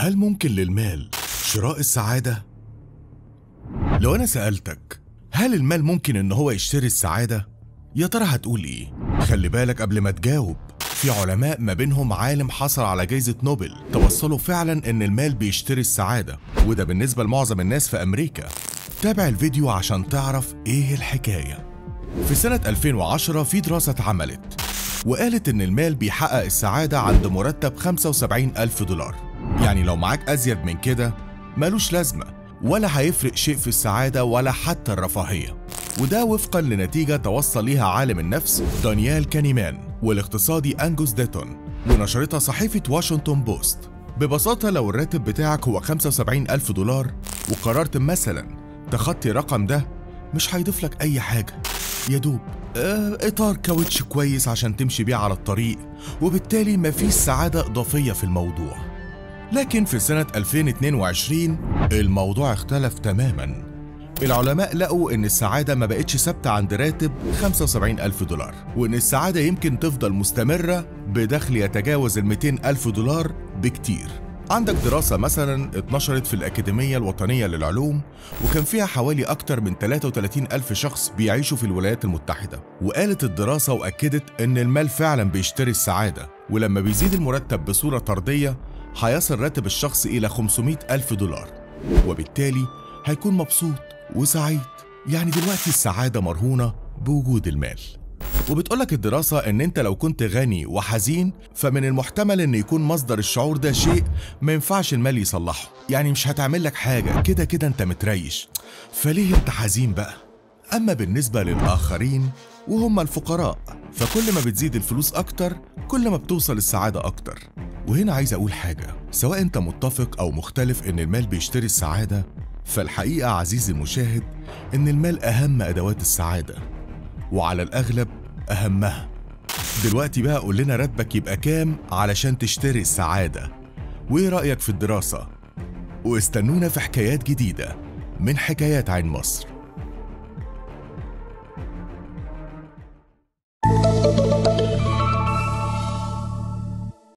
هل ممكن للمال شراء السعادة؟ لو أنا سألتك هل المال ممكن إن هو يشتري السعادة؟ يا ترى هتقول إيه؟ خلي بالك قبل ما تجاوب في علماء ما بينهم عالم حصل على جائزة نوبل توصلوا فعلا إن المال بيشتري السعادة وده بالنسبة لمعظم الناس في أمريكا تابع الفيديو عشان تعرف إيه الحكاية في سنة 2010 في دراسة اتعملت وقالت إن المال بيحقق السعادة عند مرتب 75 ألف دولار يعني لو معاك أزيد من كده ملوش لازمة ولا هيفرق شيء في السعادة ولا حتى الرفاهية. وده وفقا لنتيجة توصل ليها عالم النفس دانيال كانيمان والاقتصادي أنجوس ديتون ونشرتها صحيفة واشنطن بوست. ببساطة لو الراتب بتاعك هو 75 ألف دولار وقررت مثلا تخطي الرقم ده مش هيضيف لك أي حاجة. يا دوب آه، إطار كاوتش كويس عشان تمشي بيه على الطريق وبالتالي مفيش سعادة إضافية في الموضوع. لكن في سنة 2022 الموضوع اختلف تماما. العلماء لقوا إن السعادة ما بقتش ثابتة عند راتب 75 ألف دولار وإن السعادة يمكن تفضل مستمرة بدخل يتجاوز ال 200 ألف دولار بكتير. عندك دراسة مثلا اتنشرت في الأكاديمية الوطنية للعلوم وكان فيها حوالي أكتر من 33 ألف شخص بيعيشوا في الولايات المتحدة. وقالت الدراسة وأكدت إن المال فعلا بيشتري السعادة ولما بيزيد المرتب بصورة طردية هيصل راتب الشخص إلى 500 ألف دولار وبالتالي هيكون مبسوط وسعيد. يعني دلوقتي السعادة مرهونة بوجود المال. وبتقولك الدراسة إن أنت لو كنت غني وحزين فمن المحتمل إن يكون مصدر الشعور ده شيء ما ينفعش المال يصلحه. يعني مش هتعمل لك حاجة كده كده أنت متريش. فليه أنت حزين بقى؟ أما بالنسبة للآخرين وهم الفقراء فكل ما بتزيد الفلوس أكتر كل ما بتوصل السعادة أكتر. وهنا عايز أقول حاجة. سواء أنت متفق أو مختلف إن المال بيشتري السعادة فالحقيقة عزيزي المشاهد إن المال أهم أدوات السعادة. وعلى الأغلب أهمها. دلوقتي بقى قول لنا راتبك يبقى كام علشان تشتري السعادة. وإيه رأيك في الدراسة؟ واستنونا في حكايات جديدة من حكايات عين مصر.